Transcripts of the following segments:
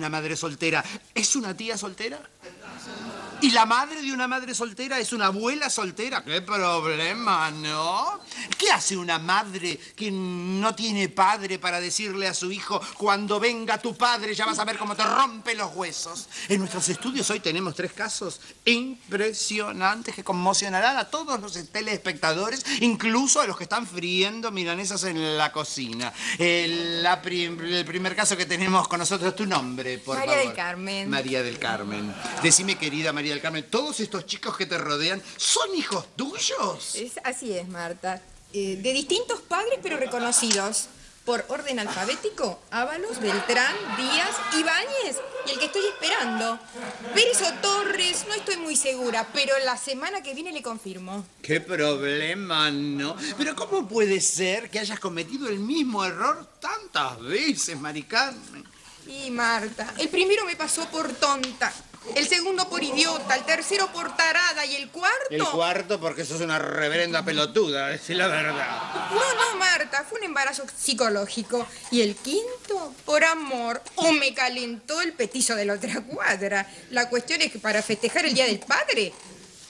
una madre soltera? ¿Es una tía soltera? ¿Y la madre de una madre soltera es una abuela soltera? ¡Qué problema, ¿no? ¿Qué hace una madre que no tiene padre para decirle a su hijo, cuando venga tu padre ya vas a ver cómo te rompe los huesos? En nuestros estudios hoy tenemos tres casos impresionantes que conmocionarán a todos los telespectadores, incluso a los que están friendo milanesas en la cocina. El, la el primer caso que tenemos con nosotros, tu nombre, por María favor. del Carmen. María del Carmen. Decime, querida María del Carmen, ¿todos estos chicos que te rodean son hijos tuyos? Es, así es, Marta. Eh, de distintos padres, pero reconocidos. Por orden alfabético, Ábalos, Beltrán, Díaz, Ibáñez y el que estoy esperando. Pérez o Torres, no estoy muy segura, pero la semana que viene le confirmo. ¿Qué problema, no? Pero ¿cómo puede ser que hayas cometido el mismo error tantas veces, Mari Carmen? Y Marta, el primero me pasó por tonta, el segundo por idiota, el tercero por tarada y el cuarto... El cuarto porque sos una reverenda pelotuda, decir la verdad. No, no, Marta, fue un embarazo psicológico. Y el quinto, por amor, o me calentó el petizo de la otra cuadra. La cuestión es que para festejar el Día del Padre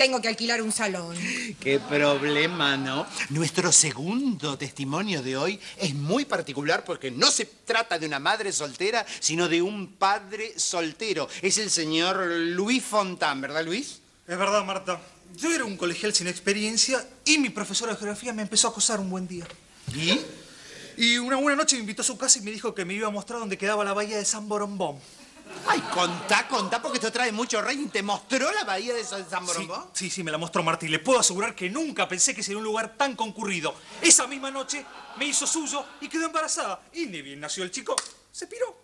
tengo que alquilar un salón. Qué problema, ¿no? Nuestro segundo testimonio de hoy es muy particular porque no se trata de una madre soltera, sino de un padre soltero. Es el señor Luis Fontán, ¿verdad, Luis? Es verdad, Marta. Yo era un colegial sin experiencia y mi profesora de geografía me empezó a acosar un buen día. ¿Y? Y una buena noche me invitó a su casa y me dijo que me iba a mostrar dónde quedaba la bahía de San Borombón. Ay, contá, contá, porque esto trae mucho rating. ¿Te mostró la bahía de San San Sí, sí, sí, me la mostró Marta y le puedo asegurar que nunca pensé que sería un lugar tan concurrido. Esa misma noche me hizo suyo y quedó embarazada. Y ni bien nació el chico, se piró.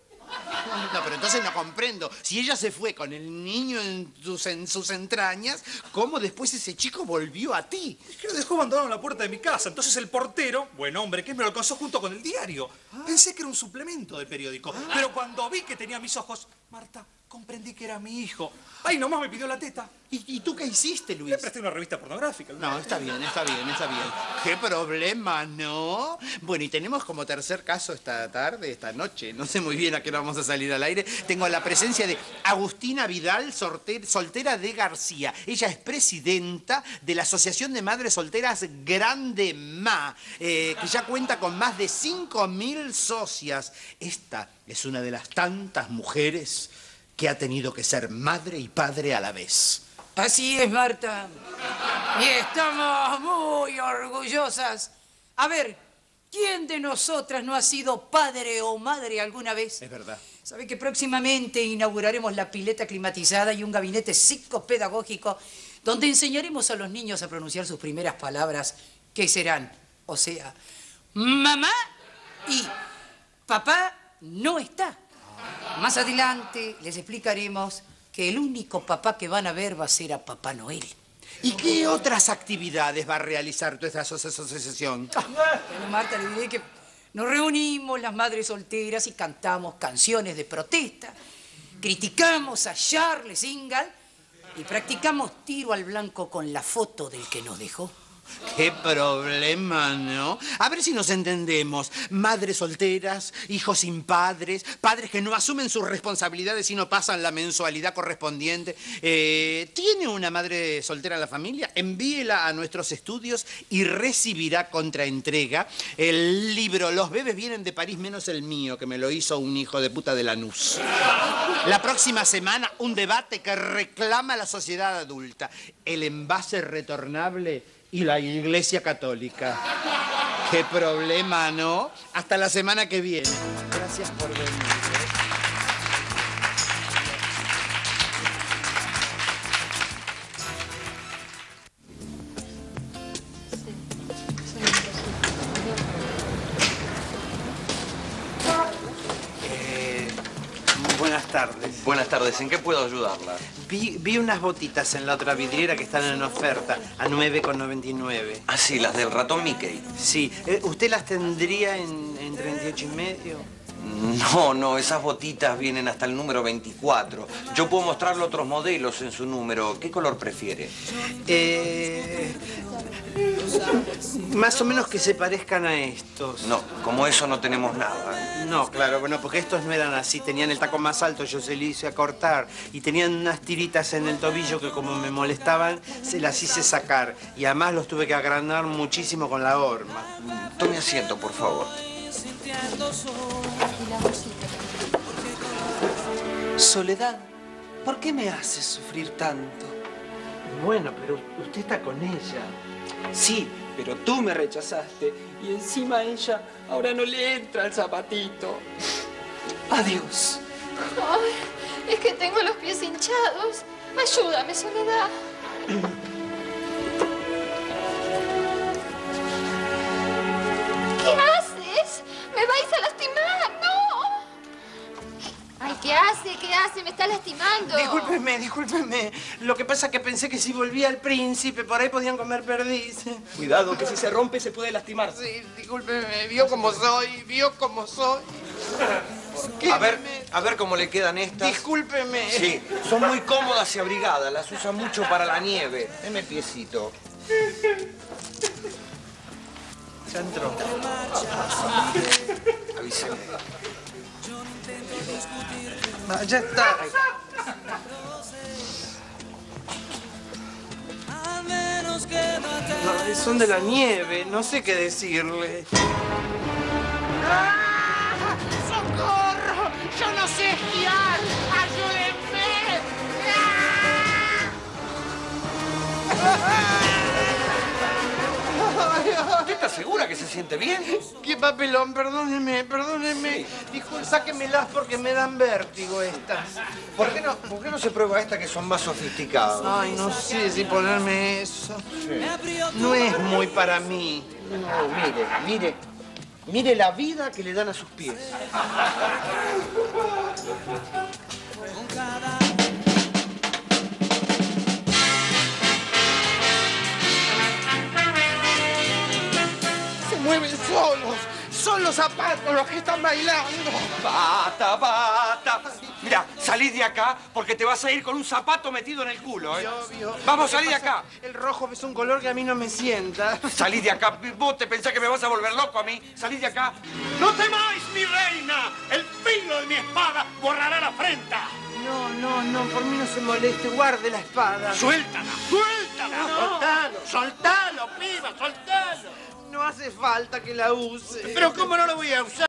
No, pero entonces no comprendo. Si ella se fue con el niño en sus, en sus entrañas, ¿cómo después ese chico volvió a ti? Es que lo dejó abandonado en la puerta de mi casa. Entonces el portero, buen hombre, que me lo alcanzó junto con el diario. Pensé que era un suplemento del periódico. Pero cuando vi que tenía mis ojos, Marta, comprendí que era mi hijo. Ay, nomás me pidió la teta. ¿Y, y tú qué hiciste, Luis? Le presté una revista pornográfica. No, está bien, está bien, está bien. ¿Qué problema, no? Bueno, y tenemos como tercer caso esta tarde, esta noche, no sé muy bien a qué hora vamos a salir al aire, tengo la presencia de Agustina Vidal, soltera de García. Ella es presidenta de la Asociación de Madres Solteras Grande Ma, eh, que ya cuenta con más de 5.000 socias. Esta es una de las tantas mujeres que ha tenido que ser madre y padre a la vez. Así es, Marta. Y estamos muy orgullosas. A ver, ¿quién de nosotras no ha sido padre o madre alguna vez? Es verdad. Sabe que próximamente inauguraremos la pileta climatizada y un gabinete psicopedagógico donde enseñaremos a los niños a pronunciar sus primeras palabras, que serán, o sea, mamá y papá no está. Más adelante les explicaremos que el único papá que van a ver va a ser a Papá Noel. ¿Y qué otras actividades va a realizar toda esta aso- asociación? Bueno, Marta, le diré que nos reunimos las madres solteras y cantamos canciones de protesta, criticamos a Charles Ingalls y practicamos tiro al blanco con la foto del que nos dejó. ¿Qué problema, no? A ver si nos entendemos. Madres solteras, hijos sin padres, padres que no asumen sus responsabilidades y no pasan la mensualidad correspondiente. Eh, ¿Tiene una madre soltera en la familia? Envíela a nuestros estudios y recibirá contraentrega el libro Los bebés vienen de París menos el mío, que me lo hizo un hijo de puta de Lanús. La próxima semana, un debate que reclama la sociedad adulta. El envase retornable y la Iglesia Católica. Qué problema, ¿no? Hasta la semana que viene. Gracias por venir. Buenas tardes, ¿en qué puedo ayudarla? Vi, vi unas botitas en la otra vidriera que están en oferta a 9,99. Ah, sí, las del ratón Mickey. Sí, eh, ¿usted las tendría en, en 38 y medio? No, no, esas botitas vienen hasta el número 24. Yo puedo mostrarle otros modelos en su número. ¿Qué color prefiere? Eh, más o menos que se parezcan a estos. No, como eso no tenemos nada. No, claro, bueno, porque estos no eran así. Tenían el taco más alto, yo se lo hice a cortar. Y tenían unas tiritas en el tobillo que como me molestaban, se las hice sacar. Y además los tuve que agrandar muchísimo con la horma. Tome asiento, por favor. Soledad, ¿por qué me haces sufrir tanto? Bueno, pero usted está con ella. Sí, pero tú me rechazaste y encima a ella ahora no le entra el zapatito. Adiós. Ay, es que tengo los pies hinchados. Ayúdame, Soledad. Hace? ¿Qué hace? Me está lastimando. Discúlpeme, discúlpeme. Lo que pasa es que pensé que si volvía el príncipe, por ahí podían comer perdiz. Cuidado, que si se rompe se puede lastimar. Sí, discúlpeme, vio cómo soy, vio cómo soy. ¿Por qué A ver, me- a ver cómo le quedan estas. Discúlpeme. Sí, son muy cómodas y abrigadas. Las usan mucho para la nieve. Deme piecito. Ya entró. Avíseme. Ah, ya está. No, son de la nieve, no sé qué decirle. ¡Socorro! ¡Yo no sé esquiar! ¡Ayúdenme! ¿Usted está segura que se siente bien? ¡Qué papelón! Perdóneme, perdóneme. Dijo, sáquemelas porque me dan vértigo estas. ¿Por qué no, por qué no se prueba esta que son más sofisticadas? Ay, no sé si ponerme eso. No es muy para mí. No, mire, mire. Mire la vida que le dan a sus pies. Son los zapatos los que están bailando. Bata, bata. Mira, salí de acá porque te vas a ir con un zapato metido en el culo, ¿eh? Obvio. Vamos, salí de acá. El rojo es un color que a mí no me sienta. Salí de acá. ¿Vos te pensás que me vas a volver loco a mí? Salí de acá. ¡No temáis, mi reina! El filo de mi espada borrará la afrenta. No, no, no, por mí no se moleste. Guarde la espada. ¡Suéltala! ¡Suéltala! Soltalo. ¡Soltalo, piba! ¡Soltalo! No hace falta que la use. Pero ¿cómo no lo voy a usar?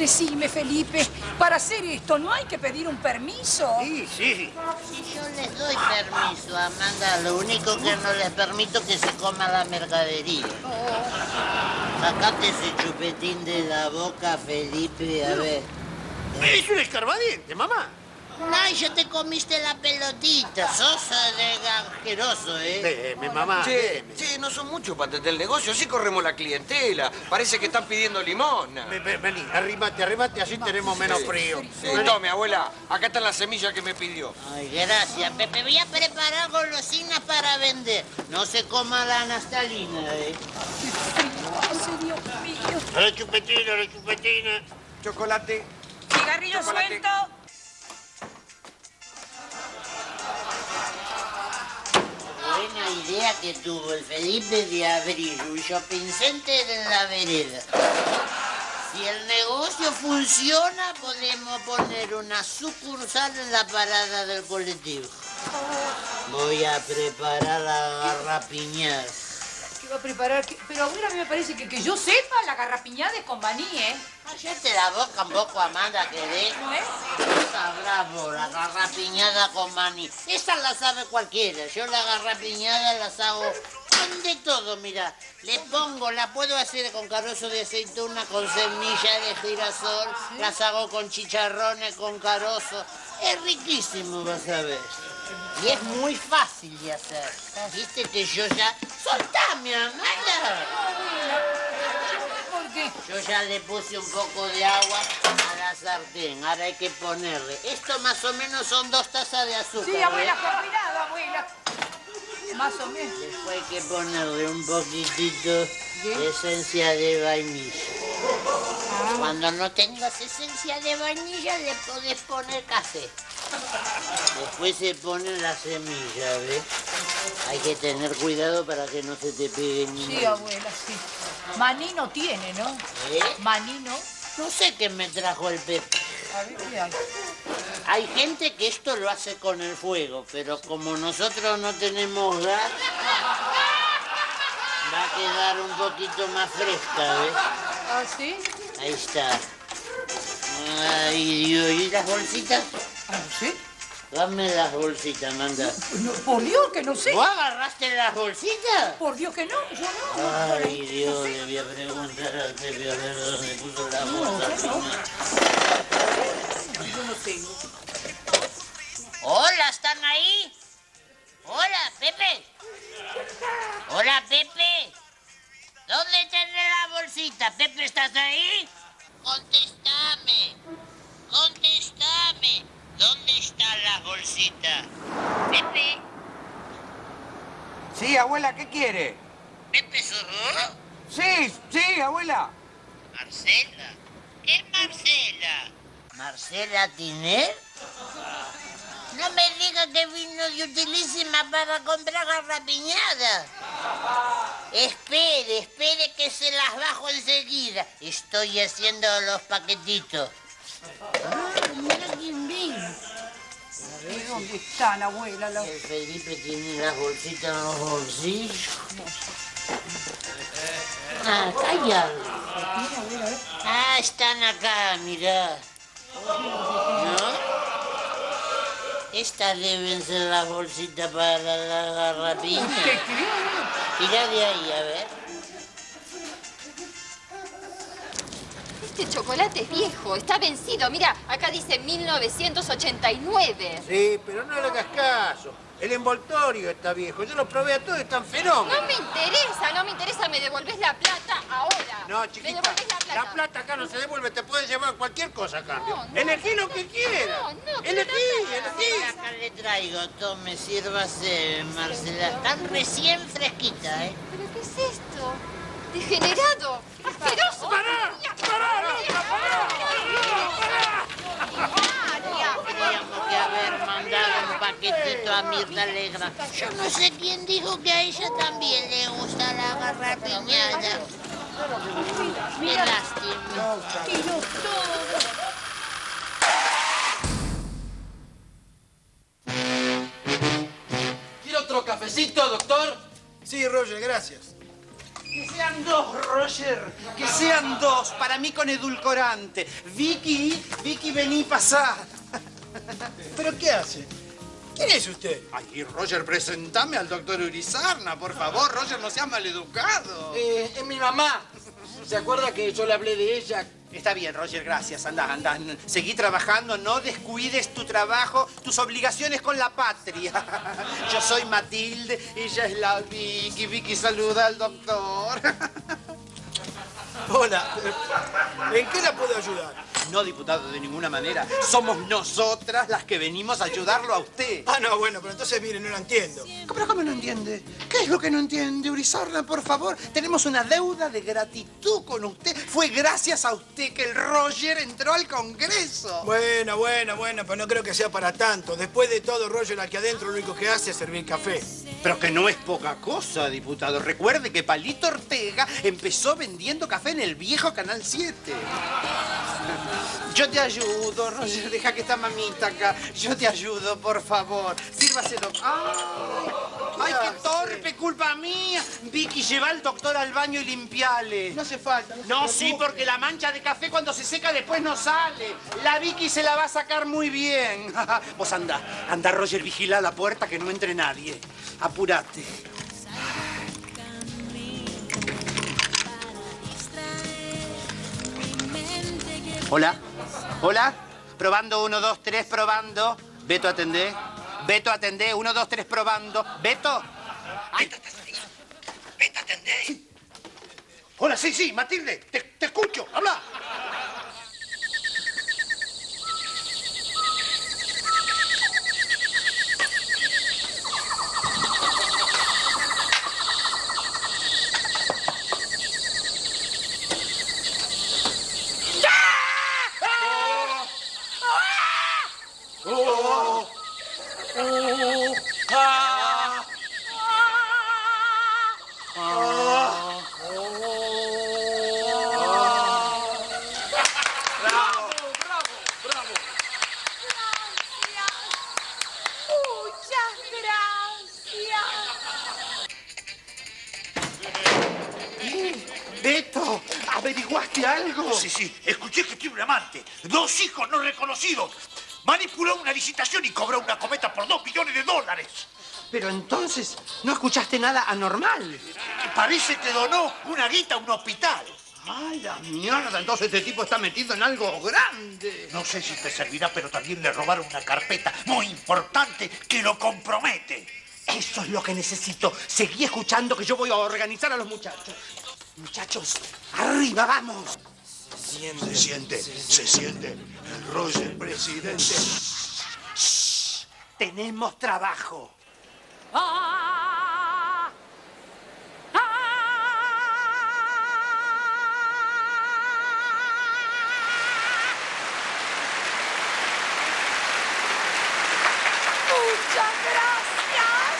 Decime, Felipe, para hacer esto no hay que pedir un permiso. Sí, sí. Sí, yo les doy permiso, Amanda. Lo único que no les permito que se coma la mercadería. Sacate ese chupetín de la boca, Felipe, a ver. Es un escarbadiente, mamá. Ay, ya te comiste la pelotita. Sos de asqueroso, ¿eh? Deme, mamá. Che, deme. che, no son muchos para atender el negocio. Así corremos la clientela. Parece que están pidiendo limosna. Ven, ven, Vení, arrímate, arrímate, así tenemos menos frío. Sí, tome, abuela. Acá están las semillas que me pidió. Ay, gracias, Pepe. Voy a preparar golosinas para vender. No se coma la nastalina, ¿eh? Ay, Dios mío. La chupetina, la chupetina. Chocolate. Cigarrillo Chocolate. suelto. Buena idea que tuvo el Felipe de abrir un shopping center en la vereda. Si el negocio funciona, podemos poner una sucursal en la parada del colectivo. Voy a preparar la garrapiñada. ¿Qué va a preparar? Pero abuela, a mí me parece que, que yo sepa, la garrapiñada es con maní, ¿eh? Cállate la boca un poco, Amanda, que de... ¿No es? Vos, la garrapiñada con maní. Esa la sabe cualquiera. Yo la garrapiñada las hago de todo, mira. Le pongo, la puedo hacer con carozo de aceituna, con semilla de girasol. Las hago con chicharrones, con carozo. Es riquísimo, vas a ver. Y es muy fácil de hacer. Viste que yo ya... ¡Soltame, Amanda! ¿Por qué? Yo ya le puse un poco de agua a la sartén. Ahora hay que ponerle. Esto más o menos son dos tazas de azúcar. Sí, ¿ves? abuela, con cuidado, abuela. Más o menos. Después hay que ponerle un poquitito de esencia de vainilla. Cuando no tengas esencia de vainilla le podés poner café. Después se pone la semilla, ¿ves? Hay que tener cuidado para que no se te pegue Sí, ninguna. abuela, sí. Maní no tiene, ¿no? ¿Eh? Maní no. No sé qué me trajo el Pepe. A ver qué hay. Hay gente que esto lo hace con el fuego, pero como nosotros no tenemos gas, va a quedar un poquito más fresca, ¿ves? ¿Ah, sí? Ahí está. Ay, Dios, ¿y las bolsitas? Ah, ¿sí? Dame las bolsitas, manda. No, por Dios que no sé. ¿Vos agarraste las bolsitas? Por Dios que no, yo no. Ay, Dios, le voy a preguntar al Pepe a ver dónde puso la bolsa. Yo no tengo. Hola, ¿están ahí? Hola, Pepe. Hola, Pepe. ¿Dónde tenés la bolsita? Pepe, ¿estás ahí? Contestame. Contestame. ¿Dónde están las bolsitas? Pepe. Sí, abuela, ¿qué quiere? Pepe, ¿sos vos? Sí, sí, abuela. Marcela. ¿Qué es Marcela? ¿Marcela Tiner? No me diga que vino de utilísima para comprar garrapiñada. Espere, espere que se las bajo enseguida. Estoy haciendo los paquetitos. Ah, mira quién vino. ¿Y ¿Dónde están, abuela? La- El Felipe tiene las bolsitas en los bolsillos. Ah, algo. Ah, están acá, mirá. ¿No? Estas deben ser las bolsitas para la. ¿Qué cree? Mirá de ahí, a ver. Este chocolate es viejo, está vencido. Mira, acá dice 1989. Sí, pero no le hagas caso. El envoltorio está viejo. Yo lo probé a todos, están fenómenos. No me interesa, no me interesa. Me devolvés la plata ahora. No, Me chiquita, devolvés la plata. la plata acá no se devuelve, te puedes llevar cualquier cosa a cambio. No, no. Elegí lo que quieras. No, no, elegí, elegí. Acá le traigo, tome, sírvase, Marcela. Están recién fresquitas, ¿eh? ¿Pero qué es esto? ¡Degenerado! ¡Asqueroso! ¡Pará! Teníamos que haber mandado un paquetito a Mirta Alegra. Yo no sé quién dijo que a ella también le gusta la garrapiñada. Qué lástima. ¿Quiere otro cafecito, doctor? Sí, Roger, gracias. Que sean dos, Roger. Que sean dos. Para mí con edulcorante. Vicky, Vicky, vení, pasá. ¿Pero qué hace? ¿Quién es usted? Ay, Roger, presentame al doctor Urizarna, por favor. Roger, no seas maleducado. Eh, es mi mamá. ¿Se acuerda que yo le hablé de ella? Está bien, Roger, gracias. Anda, anda. Seguí trabajando, no descuides tu trabajo, tus obligaciones con la patria. Yo soy Matilde, ella es la Vicky. Vicky, saluda al doctor. Hola. ¿En qué la puedo ayudar? No, diputado, de ninguna manera. Somos nosotras las que venimos a ayudarlo a usted. Ah, no, bueno, pero entonces, mire, no lo entiendo. ¿Pero cómo no entiende? ¿Qué es lo que no entiende, Urizarna, por favor? Tenemos una deuda de gratitud con usted. Fue gracias a usted que el Roger entró al Congreso. Bueno, bueno, bueno, pero no creo que sea para tanto. Después de todo, Roger aquí adentro lo único que hace es servir café. Pero que no es poca cosa, diputado. Recuerde que Palito Ortega empezó vendiendo café en el viejo Canal 7. Yo te ayudo, Roger. Deja que esta mamita acá. Yo te ayudo, por favor. Sírvase, doctor. ¡Ay! ¡Ay, qué torpe! ¡Culpa mía! Vicky, lleva al doctor al baño y limpiale. No hace falta. No, sí, porque la mancha de café cuando se seca después no sale. La Vicky se la va a sacar muy bien. Vos anda, anda, Roger, vigila la puerta que no entre nadie. Apúrate. Hola, hola. Probando, uno, dos, tres, probando. Beto, atendé. Beto, atendé. Uno, dos, tres, probando. Beto. Ay, Hola, sí, sí, Matilde, te escucho, habla. Dos hijos no reconocidos. Manipuló una licitación y cobró una cometa por dos millones de dólares. Pero entonces, ¿no escuchaste nada anormal? Parece que donó una guita a un hospital. ¡Ay, la mierda! Entonces este tipo está metido en algo grande. No sé si te servirá, pero también le robaron una carpeta muy importante que lo compromete. Eso es lo que necesito. Seguí escuchando que yo voy a organizar a los muchachos. Muchachos, arriba, vamos. Se siente, se siente el Roger presidente. Tenemos trabajo. Muchas gracias.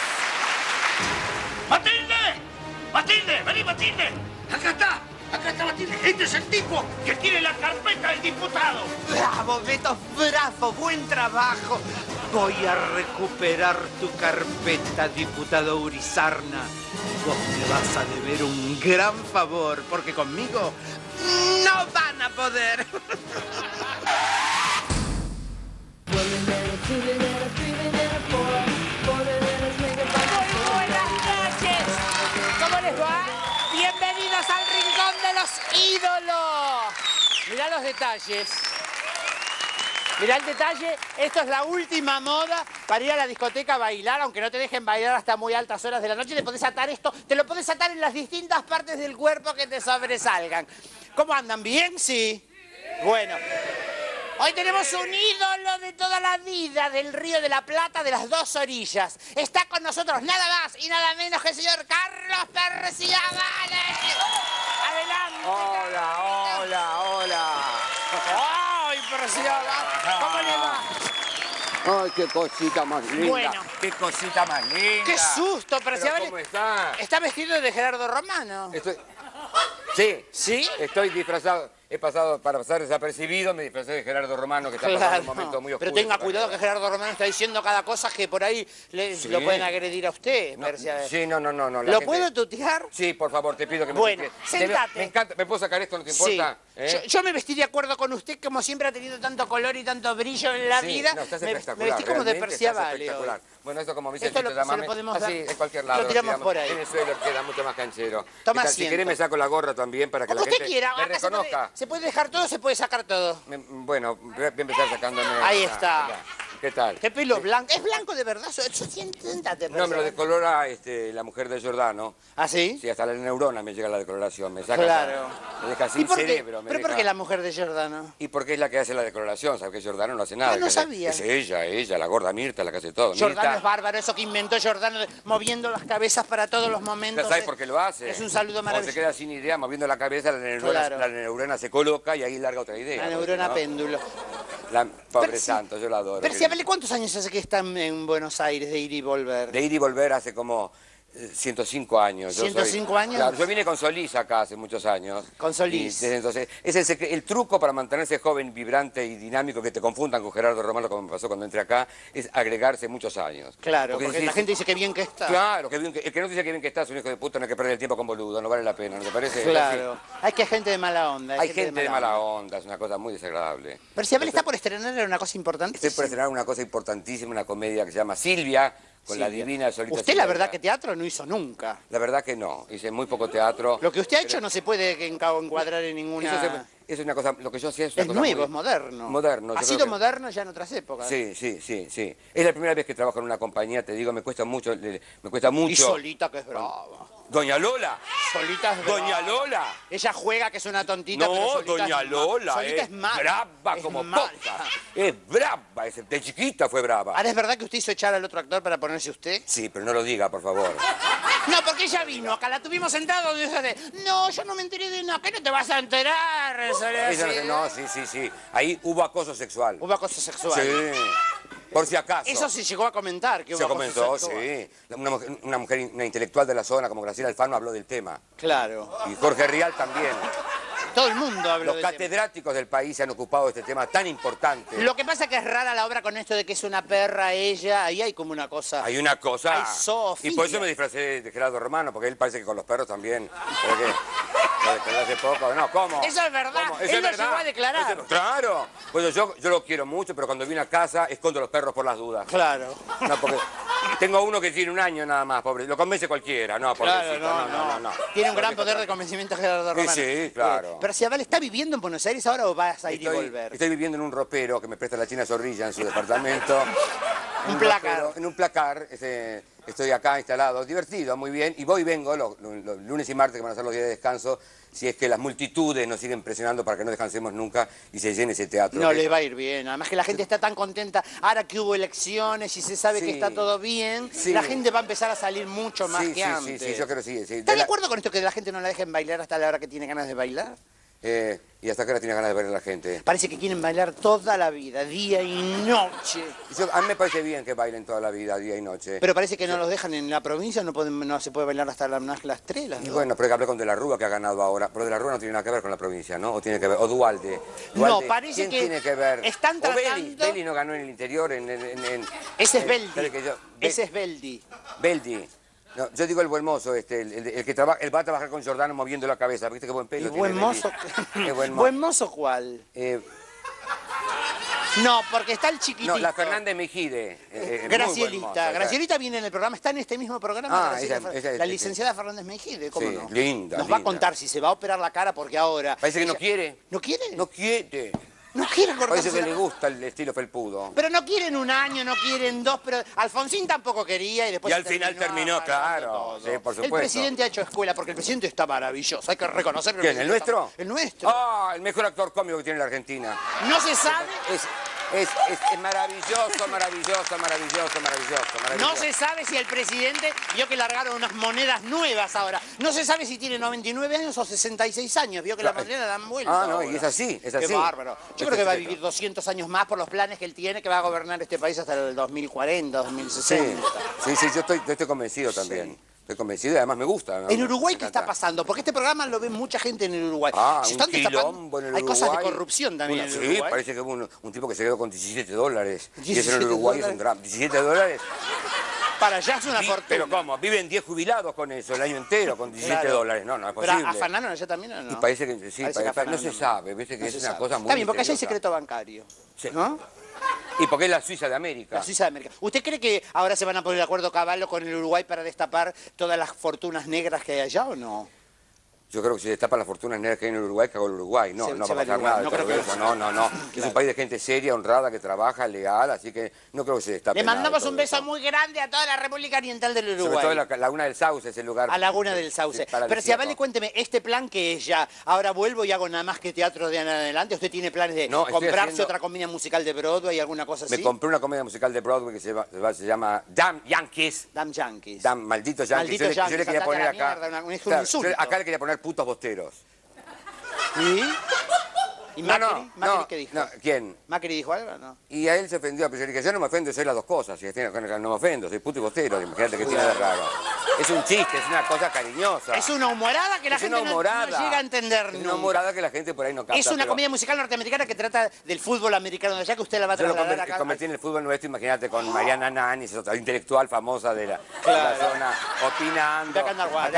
¡Matilde! ¡Matilde! ¡Vení, Matilde! ¡Acá está! Este es el tipo que tiene la carpeta del diputado. Bravo, Beto, bravo, buen trabajo. Voy a recuperar tu carpeta, diputado Urizarna. Vos me vas a deber un gran favor, porque conmigo no van a poder. Mirá los detalles. Mirá el detalle, esto es la última moda para ir a la discoteca a bailar, aunque no te dejen bailar hasta muy altas horas de la noche, te podés atar esto, te lo podés atar en las distintas partes del cuerpo que te sobresalgan. ¿Cómo andan? ¿Bien? Sí. Bueno. Hoy tenemos un ídolo de toda la vida del Río de la Plata de las dos orillas. Está con nosotros nada más y nada menos que el señor Carlos Perciabale. Adelante. Hola, hola, hola. ¡Ay, Perciabale! ¿Cómo le va? Ay, qué cosita más linda. Bueno. Qué cosita más linda. ¡Qué susto, Pero! ¿Cómo está? Está vestido de Gerardo Romano. Estoy... Sí. ¿Sí? Estoy disfrazado. He pasado, para pasar desapercibido, me disfrazé de Gerardo Romano, que está pasando Claro. un momento muy oscuro. Pero tenga cuidado que Gerardo Romano está diciendo cada cosa que por ahí le- Sí. lo pueden agredir a usted. No, sí, no, no, no. no ¿Lo gente- puedo tutear? Sí, por favor, te pido que me Bueno, sentate. Te- Me encanta. ¿Me puedo sacar esto? ¿No te Sí. ¿Eh? Yo, yo me vestí de acuerdo con usted, como siempre ha tenido tanto color y tanto brillo en la Sí, vida. no, estás me, me espectacular. vestí como de Perciabale. espectacular. hoy. Bueno, esto como me dice Esto el lo- lo llámame. podemos Así, dar. en cualquier Lo lado. tiramos digamos. por ahí. En el suelo queda mucho más canchero. Toma ¿Qué tal? Si querés me saco la gorra también para que Como la gente quiera, me acá se puede, reconozca. se puede dejar todo, se puede sacar todo. Me- bueno, voy a empezar sacándome... Ahí está. acá. ¿Qué tal? Qué pelo blanco. ¿Es blanco de verdad? Yo- yo- Siéntate, No, me lo decolora este, la mujer de Giordano. ¿Ah, sí? Sí, hasta la neurona me llega la decoloración. Me saca Claro. Me deja ¿Y sin por qué? cerebro. me ¿Pero por deja- qué la mujer de Giordano? Y porque es la que hace la decoloración, ¿sabes que Giordano no hace nada? Ah, no que hace- sabía. Es ella, ella, la gorda Mirta, la que hace todo. Giordano Mirta, es bárbaro, eso que inventó Giordano, de- moviendo las cabezas para todos los ¿ya momentos. ¿Sabes eh. por qué lo hace? Es un saludo maravilloso. se queda sin idea, moviendo la cabeza, la neurona, Claro. la neurona se coloca y ahí larga otra idea. La neurona ¿no? péndulo. La, pobre Perci- santo, yo la adoro. Perciabale, ¿cuántos años hace que están en Buenos Aires de ir y volver? De ir y volver hace como 105 años. Yo soy- 105 años. Claro, yo vine con Solís acá hace muchos años. Con Solís. Y desde entonces, es el, truco para mantenerse joven, vibrante y dinámico, que te confundan con Gerardo Romano, como me pasó cuando entré acá, es agregarse muchos años. Claro, porque, decís- la gente dice que bien que está. Claro, que bien que- el que no dice que bien que estás, un hijo de puta, no hay que perder el tiempo con boludo, no vale la pena, ¿no te parece? Claro. Hay que gente de mala onda. Hay gente de mala onda, es una cosa muy desagradable. Perciabale está por estrenar una cosa importante. Estoy por estrenar una cosa importantísima, una comedia que se llama Silvia, con la divina Solita Usted la verdad que teatro no hizo nunca. La verdad que no, hice muy poco teatro. Lo que usted ha hecho no se puede encuadrar en ninguna... Es una cosa, lo que yo hacía es una Es cosa nuevo, muy- es moderno. Moderno. Ha sido que- moderno ya en otras épocas. Sí, sí, sí, sí. Es la primera vez que trabajo en una compañía, te digo, me cuesta mucho, le- me cuesta mucho. Y Solita, que es brava. Doña Lola. Solita es brava. Doña Lola. Ella juega que es una tontita, pero No, Solita Doña es Lola Solita es, es mala. brava Es como mala. poca. Es brava, es- de chiquita fue brava. Ahora, ¿es verdad que usted hizo echar al otro actor para ponerse usted? Sí, pero no lo diga, por favor. No, porque ella vino acá, la tuvimos sentado y no, yo no me enteré de nada, ¿qué no te vas a enterar? Ella no, no, sí, sí, sí. Ahí hubo acoso sexual. Hubo acoso sexual. Sí. Por si acaso. Eso se llegó a comentar, que hubo Se acoso comentó, sexual. sí. Una mujer, una mujer, una intelectual de la zona como Graciela Alfano habló del tema. Claro. Y Jorge Rial también. Todo el mundo habló Los tema. catedráticos del país se han ocupado de este tema tan importante. Lo que pasa es que es rara la obra con esto de que es una perra ella, ahí hay como una cosa. Hay una cosa. Hay y por eso me disfracé de Gerardo Romano, porque él parece que con los perros también. Pero que, lo de que hace poco. No, ¿cómo? Eso es verdad. ¿Cómo? Él Eso es lo verdad. llegó a declarar. Eso- claro. Pues yo, yo lo quiero mucho, pero cuando vine a casa escondo los perros por las dudas. Claro. No, porque tengo uno que tiene un año nada más, pobre. Lo convence cualquiera. No, pobrecito. Claro, no, no, no, no. Tiene un gran poder de convencimiento Gerardo Sí, Romano. sí, claro. Pero si Aval está viviendo en Buenos Aires ahora o vas a ir y Estoy, volver. estoy viviendo en un ropero que me presta la China Zorrilla en su departamento. En Un placar. ropero, En un placar. estoy acá instalado, divertido, muy bien. Y voy y vengo los, los- los lunes y martes, que van a ser los días de descanso, si es que las multitudes nos siguen presionando para que no descansemos nunca y se llene ese teatro. No les va a ir bien. Además que la gente está tan contenta. Ahora que hubo elecciones y se sabe que está todo bien, Sí. la gente va a empezar a salir mucho más Sí, que antes. sí, sí, yo creo que sí. ¿Estás de la- acuerdo con esto que la gente no la dejen bailar hasta la hora que tiene ganas de bailar? Eh, y hasta que ahora tiene ganas de ver a la gente. Parece que quieren bailar toda la vida, día y noche. Yo- a mí me parece bien que bailen toda la vida, día y noche. Pero parece que no los dejan en la provincia, no, pueden, no se puede bailar hasta la- las tres, las Y bueno, pero hay que hablar con De la Rúa que ha ganado ahora. Pero De la Rúa no tiene nada que ver con la provincia, ¿no? O tiene que ver. O Dualde. No, parece ¿quién que tiene que ver? están O Belli. tratando- Belli no ganó en el interior. En, en- Ese es Beldi. Ese es Beldi. Beldi. No, yo digo el buen mozo, este, el, el- el que trabaja, él va a trabajar con Giordano moviendo la cabeza. ¿Viste qué buen ¿Y pelo tiene buen mozo? Qué buen mozo. ¿Buen mozo cuál? Eh, No, porque está el chiquitito. no, la Fernández Mejide. eh, eh, Gracielita. mozo. Gracielita viene en el programa, está en este mismo programa. Ah, esa- esa- la licenciada Fernández Mejide, ¿cómo Sí, no? linda, Nos va a contar si se va a operar la cara porque ahora... Parece que no quiere. ¿No quiere? No quiere. No quiere cortarse Parece que la- le gusta el estilo felpudo. Pero no quieren un año, no quieren dos, pero Alfonsín tampoco quería y después Y se al final terminó, claro. Sí, por El supuesto. presidente ha hecho escuela porque el presidente está maravilloso, hay que reconocer que ¿Quién, el presidente nuestro? está- El nuestro. Ah, el mejor actor cómico que tiene la Argentina. No se sabe, Es, es, es, es maravilloso, maravilloso, maravilloso, maravilloso, no maravilloso. se sabe si el presidente vio que largaron unas monedas nuevas ahora. No se sabe si tiene 99 años o 66 años, vio que las Claro. monedas dan vuelta. Ah, no, y es así, es así. Qué bárbaro. Yo creo que va a vivir 200 años más por los planes que él tiene, que va a gobernar este país hasta el 2040, Sí, 2060. sí, sí, yo estoy, estoy convencido también. Estoy convencido y además me gusta. ¿no? En Uruguay, ¿qué está pasando? Porque este programa lo ve mucha gente en el Uruguay. Ah, Se un están destapando- quilombo en el Hay cosas de Uruguay. corrupción también Una- en el Sí, Uruguay. parece que hubo un, un tipo que se quedó con 17 dólares. y eso en 17 el Uruguay es dólares. un drama. 17 dólares. Para allá es una Vi- fortuna. Pero ¿cómo? Viven 10 jubilados con eso el año entero, con 17 Claro. dólares. No, no es Pero posible. afanaron allá también o no? Y parece que sí, Parece que parece- no afanaron. se sabe, viste que No es una sabe. cosa muy Está bien, porque allá hay secreto bancario. Sí. ¿No? Y porque es la Suiza de América. La Suiza de América. ¿Usted cree que ahora se van a poner de acuerdo Caballo con el Uruguay para destapar todas las fortunas negras que hay allá o no? Yo creo que si destapa la fortuna negra que hay en el Uruguay, cagó el Uruguay. No, Se- no se va a pasar Uruguay. nada. No creo que-. No, no, no. Es un país de gente seria, honrada, que trabaja, leal, así que no creo que se destape Le mandamos un beso eso. muy grande a toda la República Oriental del Sobre Uruguay. todo la Laguna del Sauce es el lugar. A Laguna del Sauce. para Pero si. Vale, cuénteme, este plan que es ya, ahora vuelvo y hago nada más que teatro de en adelante, ¿usted tiene planes de No, comprarse haciendo- otra comedia musical de Broadway, alguna cosa así? Me compré una comedia musical de Broadway que se, llama- se se Damn Yankees. Damn Yankees. Damn Malditos Yankees. Yo, le- yo Yankees, le quería poner acá. mierda, una- es un Claro, insulto. yo acá le quería poner putos bosteros. ¿Y? ¿Y No, Macri? no, ¿Macri no, qué dijo? no, ¿Quién? ¿Macri dijo algo no? Y a él se ofendió, pero yo dije, yo no me ofendo, soy las dos cosas. Si tiene- no me ofendo, soy puto y bostero, imagínate que tiene de raro. Es un chiste, es una cosa cariñosa. Es una humorada que la Es gente no- no, llega a entender Es una humorada que la gente por ahí no capta. Es una pero comedia musical norteamericana que trata del fútbol americano allá que usted la va a Yo trasladar convertí, acá. convertí en el fútbol nuestro, imagínate, con Mariana Nani, esa otra intelectual famosa de la, de la Claro. zona, opinando. Acá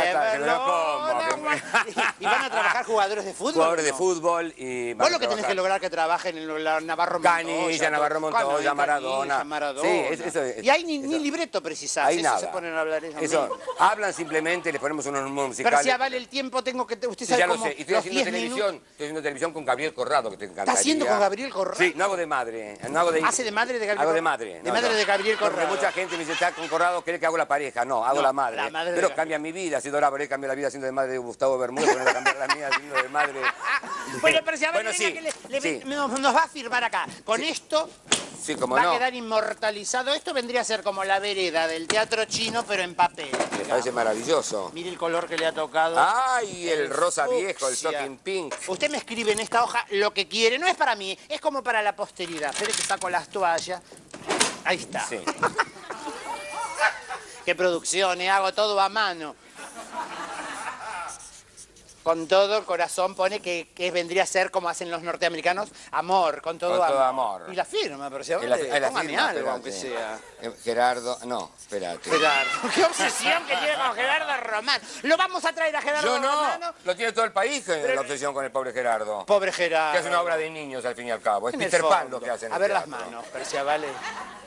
está, Y van a trabajar jugadores de fútbol. Jugadores de ¿no? fútbol y... Vos lo que tenés que lograr que trabajen en la Navarro Montoya. Canilla, Navarro. Montoya, Canilla, Maradona. Maradona. Sí, es- eso es- y ahí ni, ni libreto precisás. Ahí eso nada. se ponen a hablar ellos Eso, mismos. Hablan simplemente, les ponemos unos musicales. Pero si vale el tiempo, tengo que... Usted sabe ya lo sé. Y estoy haciendo 10 televisión. minutos- Estoy haciendo televisión con Gabriel Corrado, que te encantaría. haciendo con Gabriel Corrado? Sí, no hago de madre. No hago de... ¿Hace de madre de Gabriel Hago de Corrado? madre. De madre de Gabriel Porque Corrado. mucha gente me dice, está con Corrado, cree que hago la pareja. No, hago la madre. la madre Pero cambia mi vida. Si Dora Boré cambió la vida siendo de madre de Gustavo Bermúdez, no va a cambiar la mía siendo de madre... Bueno, pero si a ver, Bueno, venga, sí, que le- le- sí. nos, nos va a firmar acá. Con esto como va no. a quedar inmortalizado. Esto vendría a ser como la vereda del teatro chino, pero en papel. Me parece maravilloso. Mire el color que le ha tocado. Ay, el rosa viejo, el shocking pink. Usted me escribe en esta hoja lo que quiere. No es para mí, es como para la posteridad. Espere que saco las toallas. Ahí está. Sí. Qué producción, eh, hago todo a mano. Con todo el corazón pone que, que vendría a ser como hacen los norteamericanos, amor, con todo, Con todo amor. Y la firma, pero si la- la firma, algo, aunque sea. Eh, Gerardo, no, espérate. Gerardo, qué obsesión que tiene con Gerardo Román. Lo vamos a traer a Gerardo Yo no, Romano. lo tiene todo el país eh, Pero- la obsesión con el pobre Gerardo. Pobre Gerardo. Que es una obra de niños al fin y al cabo. Es En Peter Pan lo que hace en A ver las manos, Persia, vale.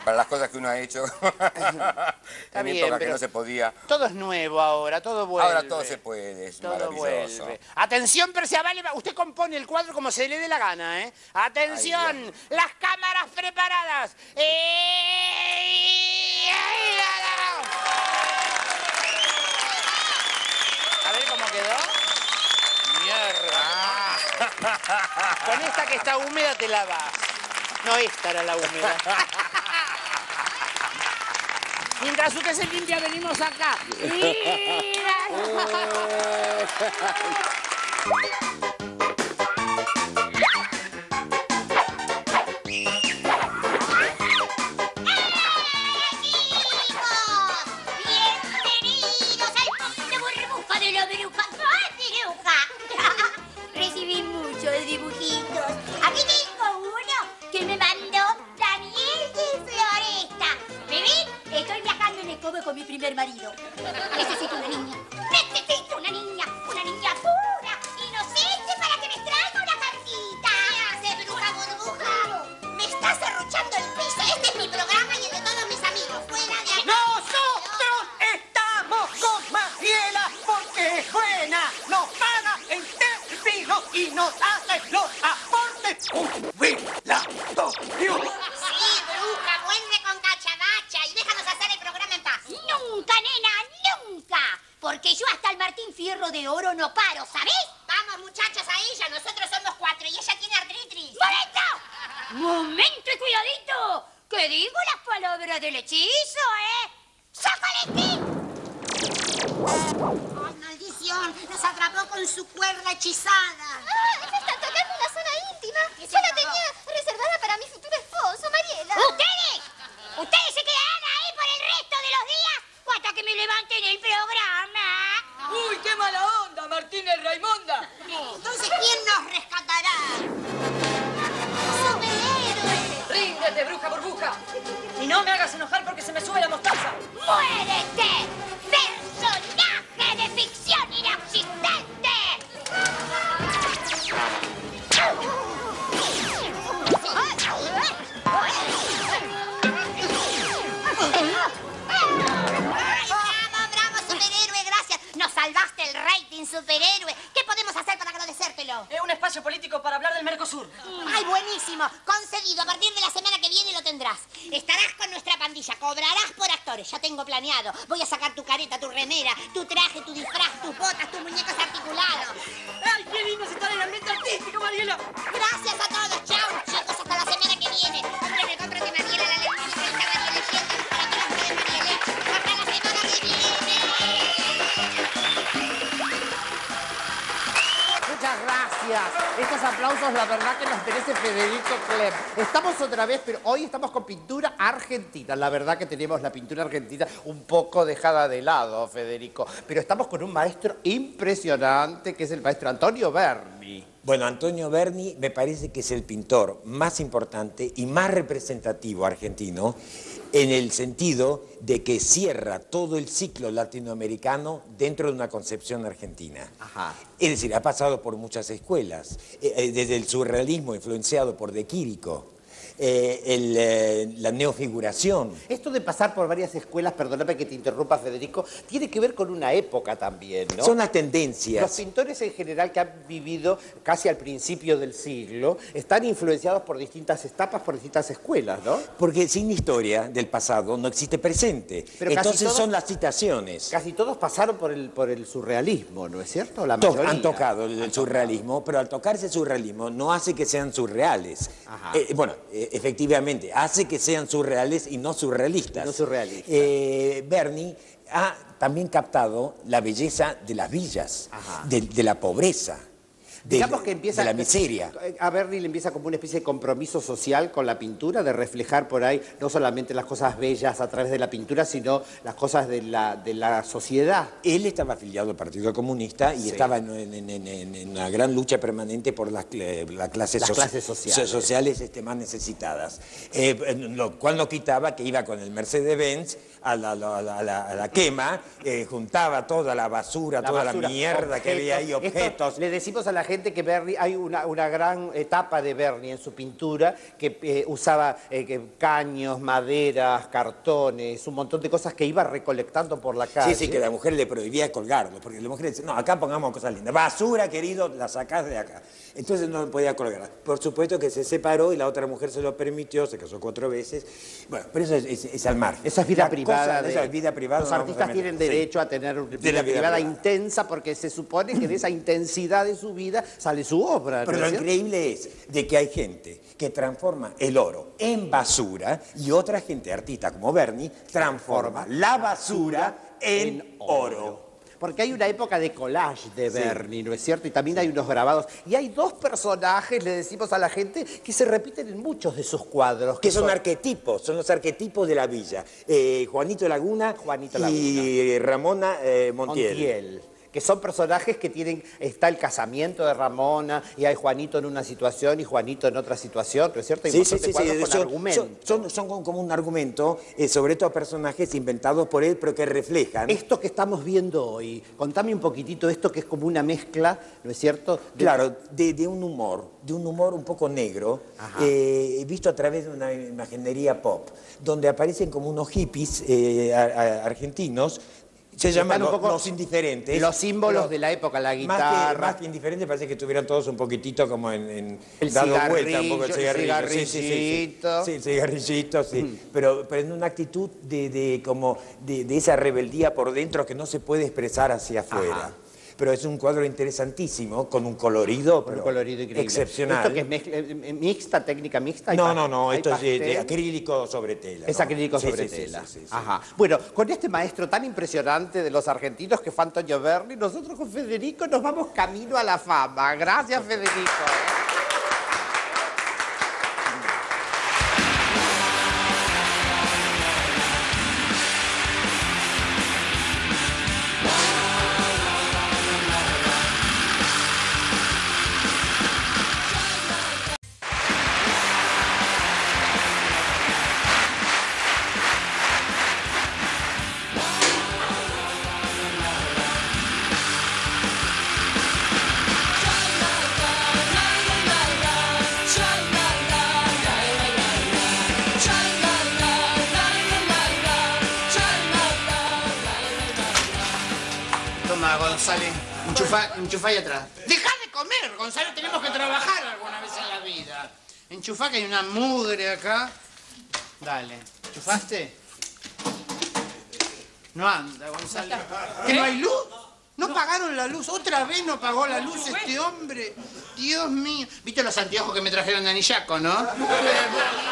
Para las cosas que uno ha hecho. en bien, época que pero- no se podía. Todo es nuevo ahora, todo vuelve. Ahora todo se puede, es Todo maravilloso. vuelve. Atención, Persia, vale. Usted compone el cuadro como se le dé la gana, ¿eh? Atención, las cámaras preparadas. ¡Eh! A ver cómo quedó. Mierda. Con esta que está húmeda te la vas. No, esta era la húmeda. Mientras usted se limpia, venimos acá. Bienvenidos Y no me hagas enojar porque se me sube la mostaza. Tengo planeado. Voy a sacar tu careta, tu remera, tu traje, tu disfraz, tus botas, tus muñecos articulados. ¡Ay, qué lindo se está en el ambiente artístico, Mariela! Gracias a todos. Chao, chicos. Hasta la semana que viene. Cómprame, cómprame, Mariela, la lengua, la Mariela, leyendo, para que vean, Mariela. Hasta la semana que viene. Muchas gracias. Estos aplausos, la verdad que los merece Federico Clem. Estamos otra vez, pero hoy estamos con pintura argentina. La verdad que tenemos la pintura argentina un poco dejada de lado, Federico. Pero estamos con un maestro impresionante, que es el maestro Antonio Berni. Bueno, Antonio Berni me parece que es el pintor más importante y más representativo argentino en el sentido de que cierra todo el ciclo latinoamericano dentro de una concepción argentina. Es decir, ha pasado por muchas escuelas, eh, eh, desde el surrealismo influenciado por De Quirico, eh, el, eh, la neofiguración. Esto de pasar por varias escuelas, perdóname que te interrumpa, Federico, tiene que ver con una época también, ¿no? Son las Los tendencias. pintores en general que han vivido casi al principio del siglo están influenciados por distintas etapas, por distintas escuelas, ¿no? Porque sin historia del pasado no existe presente. Pero Entonces todos- son las citaciones. Casi todos pasaron por el, por el surrealismo, ¿no es cierto? La mayoría. han tocado el, surrealismo, pero al tocarse surrealismo no hace que sean surreales. Ajá. Eh, bueno, efectivamente, hace que sean surreales y no surrealistas. No surrealistas. Eh, Berni ha también captado la belleza de las villas, de, de la pobreza, de, Digamos que empieza de la miseria. A le empieza como una especie de compromiso social con la pintura, de reflejar por ahí no solamente las cosas bellas a través de la pintura, sino las cosas de la, de la sociedad. Él estaba afiliado al Partido Comunista y Sí. estaba en, en- en- en- en una gran lucha permanente por las, cl- las clases, Las clases sociales. so- sociales, este, más necesitadas. Eh, eh, lo cual no quitaba que iba con el Mercedes-Benz a la, quema, eh, juntaba toda la basura, toda basura, la mierda que había ahí, objetos. Esto le decimos a la gente que Berni, hay una, una gran etapa de Berni en su pintura que eh, usaba eh, caños, maderas, cartones, un montón de cosas que iba recolectando por la calle. Sí, sí, que la mujer le prohibía colgarlo, porque la mujer decía, no, acá pongamos cosas lindas. Basura, querido, la sacás de acá. Entonces no podía colgar. Por supuesto que se separó y la otra mujer se lo permitió, se casó cuatro veces. Bueno, pero eso es, es- es al margen. Esa es vida La privada. cosa- de- esa es vida privada. Los no artistas tienen Sí. derecho a tener una vida, privada privada. intensa porque se supone que de esa intensidad de su vida sale su obra. ¿no Pero lo increíble es de que hay gente que transforma el oro en basura y otra gente, artista como Bernie, transforma la basura en oro. Porque hay una época de collage de Berni, ¿no es cierto? Y también hay unos grabados. Y hay dos personajes, le decimos a la gente, que se repiten en muchos de sus cuadros. Que son arquetipos, son los arquetipos de la villa. Eh, Juanito Laguna y Ramona eh, Montiel. Montiel, que son personajes que tienen, está el casamiento de Ramona y hay Juanito en una situación y Juanito en otra situación, ¿no es cierto? Un Sí, sí, sí, con son, son- son- son como un argumento, eh, sobre todo personajes inventados por él, pero que reflejan. Esto que estamos viendo hoy, contame un poquitito esto que es como una mezcla, ¿no es cierto? De- Claro, de, de un humor, de un humor un poco negro, eh, visto a través de una imaginería pop, donde aparecen como unos hippies eh, a- a- argentinos, se llaman lo- los indiferentes. los símbolos pero de la época, la Más que, guitarra. más que indiferentes, parece que estuvieran todos un poquitito como en, en El dado vuelta un poco el cigarrillo, el cigarrillo. Sí, sí, sí, sí. cigarrillito. Mm. Sí, el cigarrillito, sí. Pero, pero en una actitud de, de como de, de esa rebeldía por dentro que no se puede expresar hacia afuera. Pero es un cuadro interesantísimo, con un colorido, Con pero un colorido increíble. excepcional. ¿Esto que es mezcla- eh, mixta, técnica mixta? ¿Hay No, no, no, esto es de, pastel? acrílico sobre tela. Es ¿no? acrílico Sí, sobre sí, tela. sí. Ajá. Bueno, con este maestro tan impresionante de los argentinos que fue Antonio Berni, nosotros con Federico nos vamos camino a la fama. Gracias, Federico. Toma, González. Enchufa, enchufa ahí atrás. Deja de comer, González. Tenemos que trabajar alguna vez en la vida. Enchufa que hay una mugre acá. Dale. ¿Enchufaste? No anda, González. ¿Que no hay luz? ¿No pagaron la luz? ¿Otra vez no pagó la luz este hombre? Dios mío. ¿Viste los anteojos que me trajeron de Anillaco, no?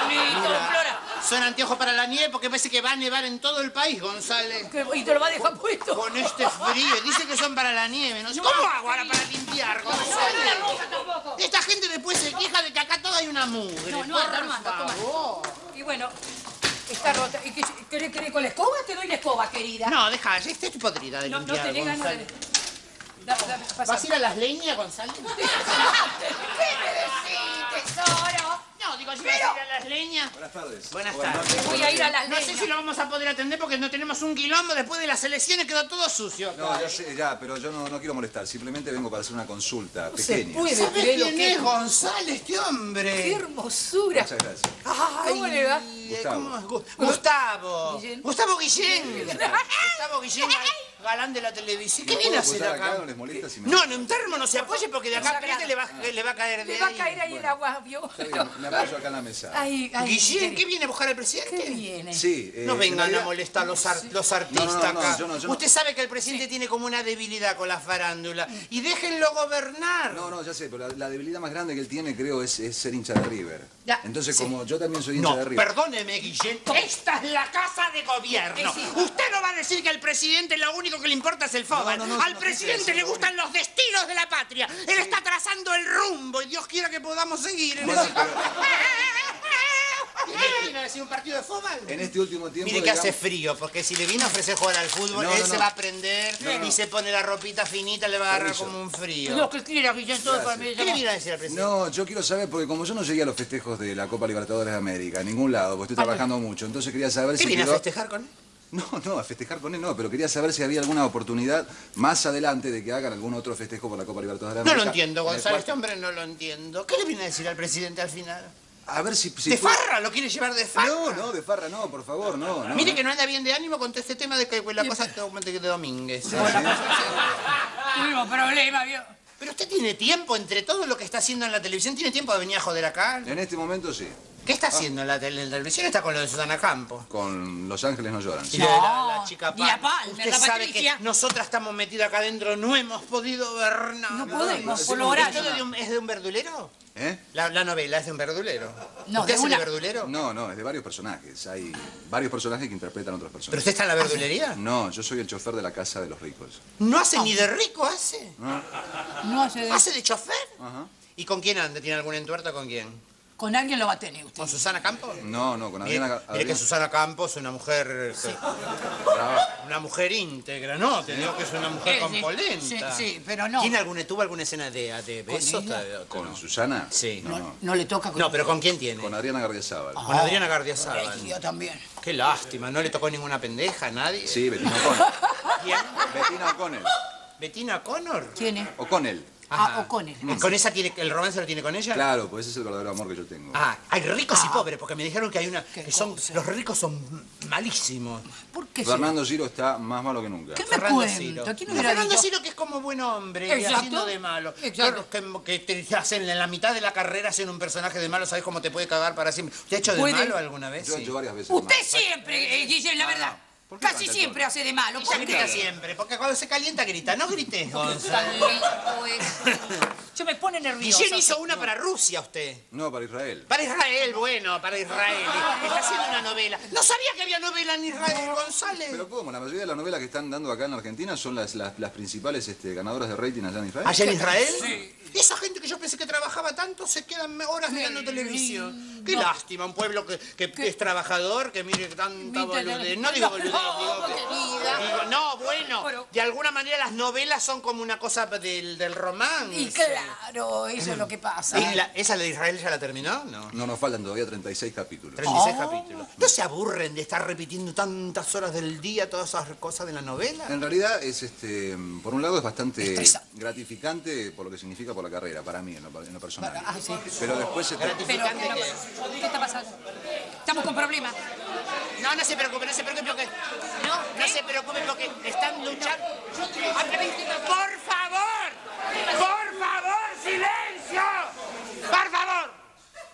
Mira, son anteojos para la nieve porque parece que va a nevar en todo el país, González. ¿Y te lo va a dejar puesto? Con este frío. Dice que son para la nieve. No sé cómo hago ahora para limpiar, González. Esta gente después se queja de que acá todo hay una mugre. No, no no toma. favor. Y bueno, está rota. ¿Y qué- querés, querés con la escoba? Te doy la escoba, querida. No, deja, esta es podrida de No, no tenés ganas de... Da-. ¿Vas a ir a las leñas, González? ¿Qué me decís, tesoro? No, digo, si Pero- vas a ir a las leñas. leña? Buenas tardes. Buenas Buenas tardes. Voy a ir a la No sé si lo vamos a poder atender porque no tenemos un quilombo. Después de las elecciones quedó todo sucio. acá. No, ya sé, ya, pero yo no, no quiero molestar. Simplemente vengo para hacer una consulta pequeña. ¿Sabes creer lo quién que- es González, este hombre? ¡Qué hermosura! Muchas gracias. ¿Cómo le va? Gustavo. ¿Cómo es? Gu- Gustavo. Gustavo Guillén. Gustavo Guillén, galán de la televisión. ¿Qué ¿Me viene a hacer acá? ¿No les molesta si me... No, en un termo no se apoye porque de acá No, apriete le va, le va a caer de Le va a ahí. caer ahí el agua, ¿vio? Está bien, me apoyo acá en la mesa. Ay, ay, Guillén, ¿qué viene a buscar al presidente? ¿Qué viene? Sí, eh, No en vengan realidad- a molestar los, ar- los artistas No, no, no, acá. yo no, yo no. Usted sabe que el presidente tiene como una debilidad con la farándula. Y déjenlo gobernar. No, no, ya sé, pero la, la debilidad más grande que él tiene, creo, es, es ser hincha de River. Ya, Entonces, sí. como yo también soy hincha No, de River... perdóneme, Guillén. Esta es la casa de gobierno. Usted no va a decir que al presidente lo único que le importa es el fútbol. No, no, no, al no presidente le gustan los destinos de la patria. Él está trazando el rumbo y Dios quiera que podamos seguir. en ese- ¿Qué viene a decir un partido de fútbol? En este último tiempo, Mire que hace frío, porque si le viene a ofrecer jugar al fútbol, No, él no, se no. va a prender No, no. y se pone la ropita finita, le va a agarrar Permiso. como un frío. Lo que quiera, Guillén, todo para mí. ¿Qué le viene a decir al presidente? No, yo quiero saber, porque como yo no llegué a los festejos de la Copa Libertadores de América, a ningún lado, porque estoy trabajando mucho, entonces quería saber ¿Qué si viene a quedó- festejar con él? No, no, a festejar con él no, pero quería saber si había alguna oportunidad más adelante de que hagan algún otro festejo por la Copa Libertadores de No América. lo entiendo, Gonzalo. cual- Este hombre no lo entiendo. ¿Qué le viene a decir al presidente al final? A ver si... si ¿De fue- farra? ¿Lo quiere llevar de farra? No, no, de farra no, por favor, no. no Mire no. que no anda bien de ánimo con todo este tema de que la cosa es de Domínguez. Tuvimos problemas, ¿vio? Pero usted tiene tiempo entre todo lo que está haciendo en la televisión. ¿Tiene tiempo de venir a joder acá? En este momento sí. ¿Qué está haciendo en la, tele- en la televisión? Está con lo de Susana Campos. Con Los Ángeles no lloran. Y lo de la, la chica y la Palmer. Usted la sabe Patricia. que nosotras estamos metidas acá adentro, no hemos podido ver nada. No podemos, no, por. ¿Esto de un- ¿Es de un verdulero? ¿Eh? La, la novela es de un verdulero. No, ¿Usted de es el verdulero? No, no, es de varios personajes. Hay varios personajes que interpretan otros ¿Pero personajes. usted está en la verdulería? No, yo soy el chofer de la casa de los ricos. No hace ni de rico, hace. No hace de... ¿Hace de chofer? Ajá. ¿Y con quién anda? ¿Tiene algún entuerto con quién? Con alguien lo va a tener usted. ¿Con Susana Campos? No, no, con Adriana... mire que Adriana- Susana Campos es una mujer... eh, Una mujer íntegra, ¿no? Te digo que es una mujer Sí, con sí, polenta. sí, sí, pero no. ¿Tiene alguna, tuvo alguna escena de, de besos? ella? ¿Con Susana? Sí. No, no. No le toca con... No, pero ¿con quién tiene? Con Adriana Gardiazabal. Con Adriana Gardiazabal. Yo también. Qué lástima, ¿no le tocó ninguna pendeja a nadie? Sí, Betina O'Connell. ¿Quién? Betina O'Connell. ¿Bettina Connor? ¿Quién es? O'Connell. Ah, O'Connell. ¿Y ¿Con esa tiene, el romance lo tiene con ella? Claro, pues ese es el verdadero amor que yo tengo. Ah, hay ricos y pobres, porque me dijeron que hay una. que son. Los ricos son malísimos. ¿Por qué? Fernando Giro está más malo que nunca. ¿Qué me Fernando cuenta? Ciro. ¿Quién No, hubiera Fernando? Ciro que es como buen hombre, y haciendo de malo. Exacto. Todos Que, que te hacen en la mitad de la carrera hacen un personaje de malo, ¿sabes cómo te puede cagar para siempre? ¿Usted ha hecho de Puede. malo alguna vez? Yo, Sí. yo varias veces. Usted siempre, eh, la verdad. ¿Por qué Casi siempre hace de malo. ¿Por grita qué? siempre, porque cuando se calienta grita. No grites, Gonzalo. Tan. Se me pone nervioso. Guillén hizo una para Rusia, usted. No, para Israel. Para Israel, bueno, para Israel. Está haciendo una novela. No sabía que había novela en Israel, González. Pero ¿cómo? La mayoría de las novelas que están dando acá en Argentina son las, las, las principales este, ganadoras de rating allá en Israel. ¿Allá en Israel? Sí. Esa gente que yo pensé que trabajaba tanto se quedan horas mirando televisión. Qué lástima, un pueblo que, que es trabajador, que mire tanta boludez. No digo boludez, digo- no, bueno, de alguna manera las novelas son como una cosa del, del romance. Y claro, eso es lo que pasa. ¿Y la- ¿Esa de Israel ya la terminó? No. No nos faltan todavía 36 capítulos. 36 capítulos. ¿No se aburren de estar repitiendo tantas horas del día todas esas cosas de la novela? En realidad es, este, por un lado es bastante Estresante. gratificante por lo que significa por la carrera, para mí, en lo, en lo personal. Ah, sí. Pero después se... Pero, Gratificante ¿qué, que- ¿qué está pasando? Estamos con problemas. No, no se preocupe, no se preocupe porque... No, no se preocupe porque están luchando... ¡Por favor! ¡Por favor, silencio! ¡Por favor!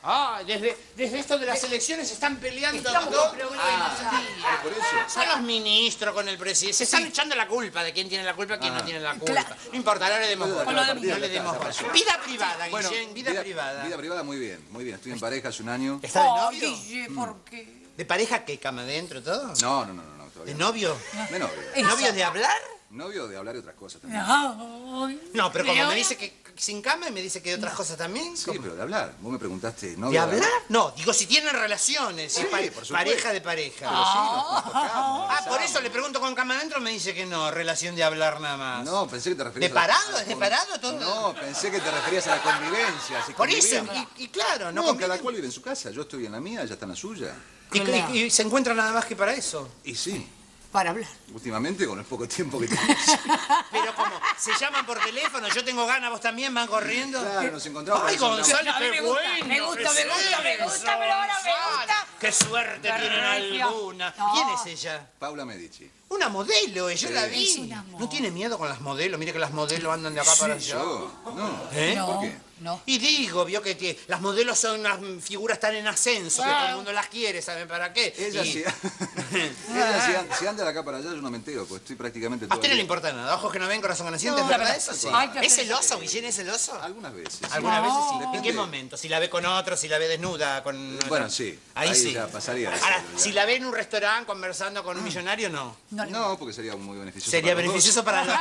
Ah, desde, desde esto de las elecciones están peleando Estamos dos. con problemas. Ah, Por eso. son los ministros con el presidente. Se están echando la culpa de quién tiene la culpa y quién no tiene la culpa. No importa, no le demos bola. No le demos bola. Vida privada, Bueno, Guillén, vida, privada. Vida privada muy bien, muy bien. Estoy en pareja hace un año. ¿Está de Oh, novio? Guille, ¿por qué? ¿De pareja que cama adentro todo? No, no, no, no todavía ¿De no. novio? De novio. ¿Novio de hablar? Novio de hablar y otras cosas también. Ay, No, pero como me dice que, sin cama y me dice que de otras cosas también. Sí, pero de hablar. Vos me preguntaste, ¿no? ¿De hablar? No, digo si tienen relaciones, si Sí, pa- por supuesto. pareja de pareja. Pero sí, nos- nos tocamos, Ah, por eso le pregunto con cama adentro, me dice que no, relación de hablar nada más. No, pensé que te referías ¿De a la- parado? a la ¿Es de parado todo? No, pensé que te referías a la convivencia. si Por eso, y, y claro, no, No, conviven. cada cual vive en su casa. Yo estoy en la mía, ella está en la suya. Y, y- y se encuentra nada más que para eso. Y sí, Para hablar. últimamente con el poco tiempo que tienes. Pero como se llaman por teléfono, yo tengo ganas, vos también van corriendo. Claro, nos encontramos Ay, qué me gusta, bueno. me gusta, me gusta, me gusta, pero ahora me gusta. Qué suerte tienen alguna. No. ¿Quién es ella? Paula Medici. Una modelo, eh, yo Sí. la vi. ¿No tiene miedo con las modelos? Mire que las modelos andan de acá para allá. Yo, no. ¿Eh? No, ¿Por qué? No. Y digo, vio que las modelos son unas figuras tan en ascenso que todo el mundo las quiere, ¿saben para qué? Ella Y- sí. Ella si, an- si anda de acá para allá, yo no me entero, pues estoy prácticamente A todo usted no el le día. importa nada, ojos que no ven, corazón que no siente, No, ¿es verdad eso? Sí. ¿Es celoso, Guillén es celoso? Algunas veces. sí. Algunas veces sí. ¿En Depende. qué momento? Si la ve con otro, si la ve desnuda, con... Bueno, sí. Ahí, Ahí sí. ya pasaría Ahora, ya. si la ve en un restaurante conversando con un millonario, no. No, porque sería muy beneficioso. Sería para los dos. beneficioso para los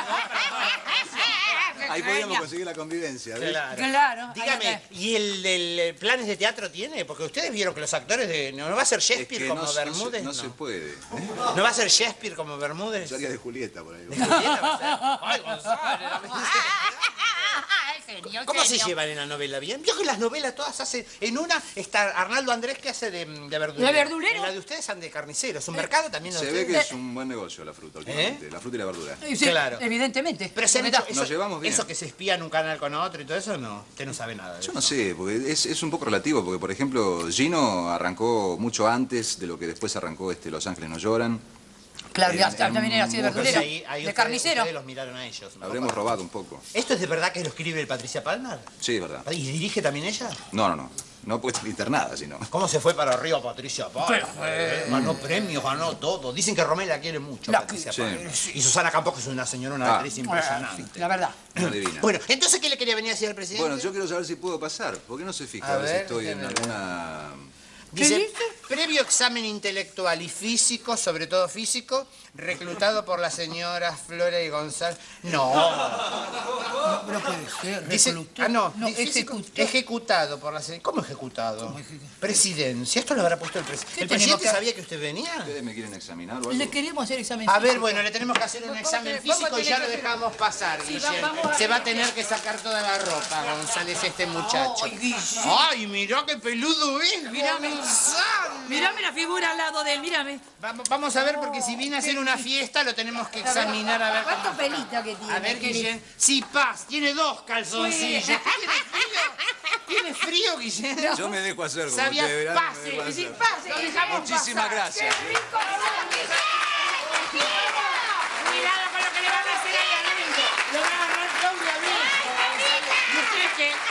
Ahí podríamos conseguir la convivencia, ¿ves? Claro. Claro. Dígame, ¿y el, el, eh, planes de teatro tiene? Porque ustedes vieron que los actores de... ¿No, no va a ser Es Shakespeare que como no, no se- Bermúdez? no se puede. ¿No va a ser Shakespeare como Bermúdez? Haría de Julieta por ahí. Julieta va a ser? Ay, Genio, ¿Cómo se llevan en la novela? ¿Bien? Vio que las novelas todas hacen... En una está Arnaldo Andrés que hace de, de verdulero. ¿De verdulero? En la de ustedes han de carnicero. ¿Es un mercado también Se ve ustedes? que es un buen negocio la fruta últimamente. La fruta y la verdura. Sí, Claro. Evidentemente. Pero se hecho eso, Nos llevamos bien. eso que se espía en un canal con otro y todo eso, no. Usted no sabe nada de Yo eso. no sé, porque es, es un poco relativo, porque por ejemplo Gino arrancó mucho antes de lo que después arrancó este Los Ángeles no lloran. Claro, ya también era así de verdulero. ahí, ahí De ustedes- carnicero. Ustedes los miraron a ellos. ¿no? Habremos robado un poco. ¿Esto es de verdad que lo escribe Patricia Palmer? Sí, es verdad. ¿Y dirige también ella? No, no, no. No puede estar internada, sino. ¿Cómo se fue para arriba Patricia Palmer? Eh, Ganó premios, ganó todo. Dicen que Romel la quiere mucho, La Patricia Sí. Palmer. Y Susana Campos que es una señora, una Ah. actriz impresionante. La verdad. Una divina. Bueno, entonces, ¿qué le quería venir a decir al presidente? Bueno, yo quiero saber si puedo pasar. ¿Por qué no se fija A a ver si ver, estoy en déjeme ver. alguna... Dice, previo examen intelectual y físico, sobre todo físico, reclutado por la señora Flora y González. No. No puede ser. Dice, ah, no, ejecutó. ejecutado por la señora. ¿Cómo ejecutado? Presidencia. Esto lo habrá puesto el presidente. ¿Qué ¿El presidente que- sabía que usted venía? ¿Ustedes me quieren examinar o algo? Le queremos hacer examen A ver, bueno, le tenemos que hacer un examen físico y ya lo dejamos pasar, Sí, a Se va a tener que sacar toda la ropa, González, este muchacho. Ay, Guillén. Ay, mirá qué peludo es, Mírame. Mirame la figura al lado de él, mírame. Va vamos a ver, porque si viene a hacer una fiesta, lo tenemos que examinar a ver. ¿Cuánto pelito que tiene? A ver, Guillén. Sí, paz, tiene dos calzoncillos. Sí. ¿Tiene frío, Guillermo? No. Yo me dejo hacer como Sabía, ustedes verán. Pase, no sí, pase. Lo dejamos Muchísimas pasar. gracias. ¡Qué eh. rico! Cuidado con lo que le van a hacer ahí adentro. Le van a agarrar doble a mí. ¿Y usted qué?